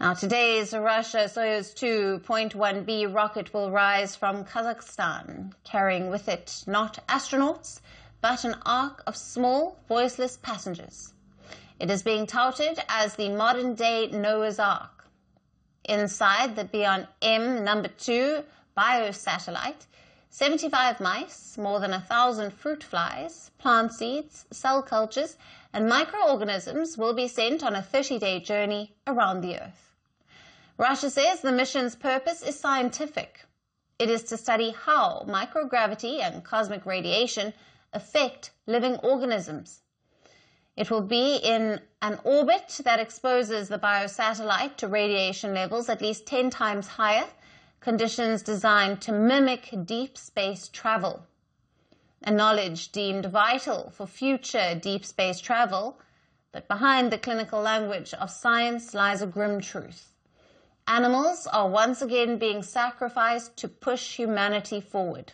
Now, today's Russia Soyuz 2.1b rocket will rise from Kazakhstan, carrying with it not astronauts, but an ark of small, voiceless passengers. It is being touted as the modern day Noah's Ark. Inside the Bion M number 2 biosatellite, 75 mice, more than a thousand fruit flies, plant seeds, cell cultures, and microorganisms will be sent on a 30 day journey around the Earth. Russia says the mission's purpose is scientific. It is to study how microgravity and cosmic radiation affect living organisms. It will be in an orbit that exposes the biosatellite to radiation levels at least 10 times higher, conditions designed to mimic deep space travel. A knowledge deemed vital for future deep space travel, but behind the clinical language of science lies a grim truth. Animals are once again being sacrificed to push humanity forward.